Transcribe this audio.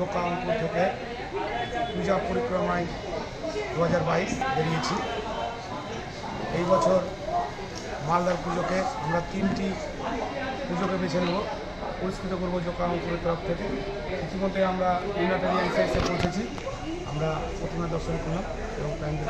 জোকাঙ্কুর থেকে পূজা পরিক্রমায় দু হাজার বাইশ বেরিয়েছি। এই বছর মালদার পুজোকে আমরা তিনটি পুজোকে বেছে নেব। পুরস্কৃত করব জোকাঙ্কুরের তরফ থেকে। ইতিমধ্যে আমরা ইউনাটারিয়ান্সে এসে পৌঁছেছি। আমরা প্রতিমা দর্শন করলাম এবং প্যান্ডেল